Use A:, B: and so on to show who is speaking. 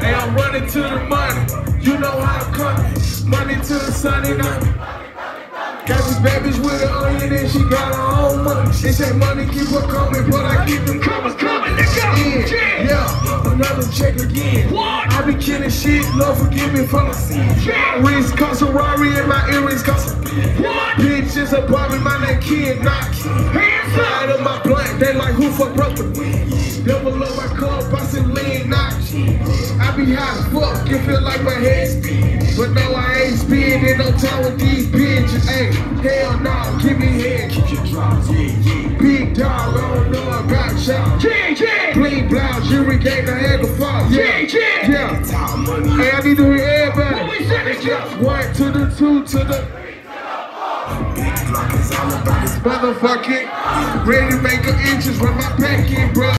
A: Hey, I'm running to the money. You know how I'm coming. Money to the sun and Got these babies with an onion and she got her own money. They say money keep her coming, but I keep them comers coming. Let's go. Yeah, yeah, another check again. What? I be kidding shit, Lord forgive me for my sins. rings, My wrist cost a Rari and my earrings cost a pin. What? Bitch, is a problem, my neck kid, not kid. Hands out of my blunt, they like who fuck broke the wind. Double on my cup, I said lean, not kid. I be high as fuck, it feel like my head spin. But no, I ain't spinning no time with these bitches. Hey, hell no, give me head, keep your drops, yeah, yeah. Big dog, I don't know I got shot. Yeah, yeah. Clean blouse, jewelry gang, I had to fall. Yeah, yeah. Yeah. Hey, I need to hear everybody. What we said is one to the two to the. Motherfucking ready to make an inches with my pack in, bro.